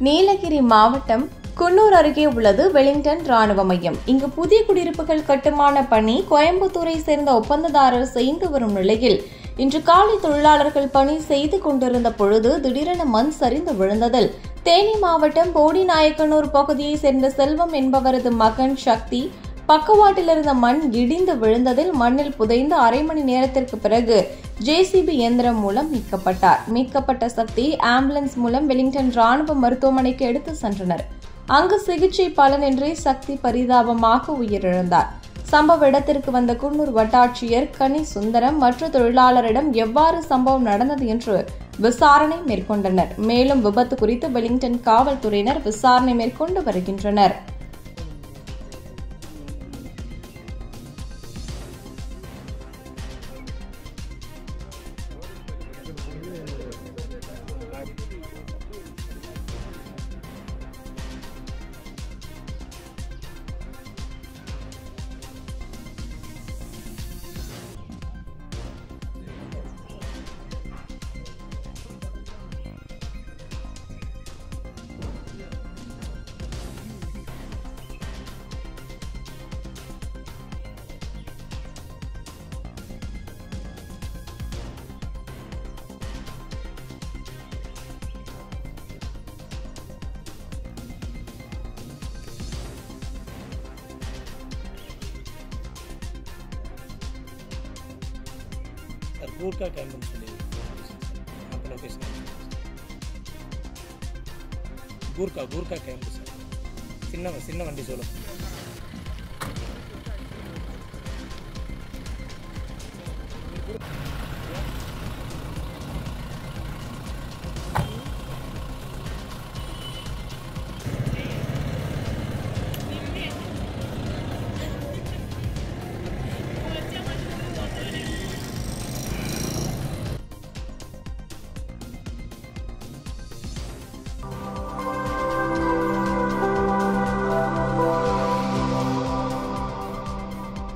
நீலகிரி மாவட்டம் குன்னூர் அருகே உள்ளது வெலிங்டன் ராணுவ மையம். இங்கு புதிய குடியிருப்புகள் கட்டுமான பணி கோயம்புத்தூரை சேர்ந்த ஒப்பந்ததாரர் செய்து வரும் நிலையில் இன்று காலை தொழிலாளர்கள் பணி செய்து கொண்டிருந்த பொழுது திடீரென மண் சரிந்து விழுந்ததில் தேனி மாவட்டம் போடிநாயக்கனூர் பகுதியைச் சேர்ந்த செல்வம் என்பவரது மகன் சக்தி பக்கவாட்டிலிருந்த மண் இடிந்து விழுந்ததில் மண்ணில் புதைந்து அரை மணி நேரத்திற்கு பிறகு ஜேசிபி இயந்திரம் மூலம் மீட்கப்பட்டார். மீட்கப்பட்ட சக்தி ஆம்புலன்ஸ் மூலம் வெலிங்டன் ராணுவ மருத்துவமனைக்கு எடுத்து சென்றனர். அங்கு சிகிச்சை பலனின்றி சக்தி பரிதாபமாக உயிரிழந்தார். சம்பவ இடத்திற்கு வந்த குன்னூர் வட்டாட்சியர் கனி சுந்தரம் மற்ற தொழிலாளரிடம் எவ்வாறு சம்பவம் நடந்தது என்று விசாரணை மேற்கொண்டனர். மேலும் விபத்து குறித்து வெலிங்டன் காவல்துறையினர் விசாரணை மேற்கொண்டு வருகின்றனர். சார் கூர்க்கா கேம்புன்னு சொல்லி அப்போ location Gorkha Gorkha camp sir. சின்ன சின்ன வண்டி சோளம்